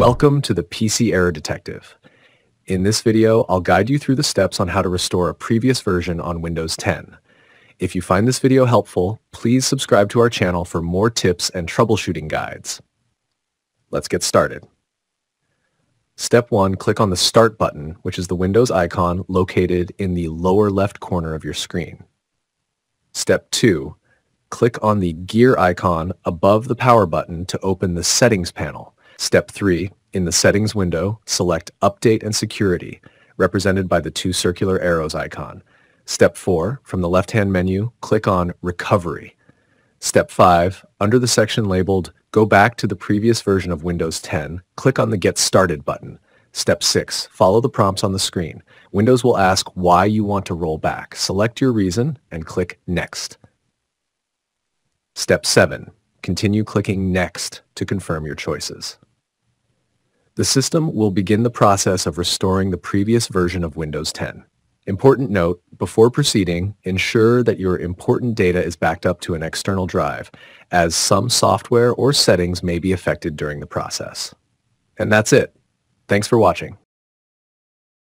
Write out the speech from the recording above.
Welcome to the PC Error Detective. In this video, I'll guide you through the steps on how to restore a previous version on Windows 10. If you find this video helpful, please subscribe to our channel for more tips and troubleshooting guides. Let's get started. Step 1, click on the Start button, which is the Windows icon located in the lower left corner of your screen. Step 2, click on the gear icon above the power button to open the Settings panel. Step 3, in the Settings window, select Update and Security, represented by the two circular arrows icon. Step 4, from the left-hand menu, click on Recovery. Step 5, under the section labeled Go back to the previous version of Windows 10, click on the Get Started button. Step 6, follow the prompts on the screen. Windows will ask why you want to roll back. Select your reason and click Next. Step 7, continue clicking Next to confirm your choices. The system will begin the process of restoring the previous version of Windows 10. Important note, before proceeding, ensure that your important data is backed up to an external drive, as some software or settings may be affected during the process. And that's it. Thanks for watching.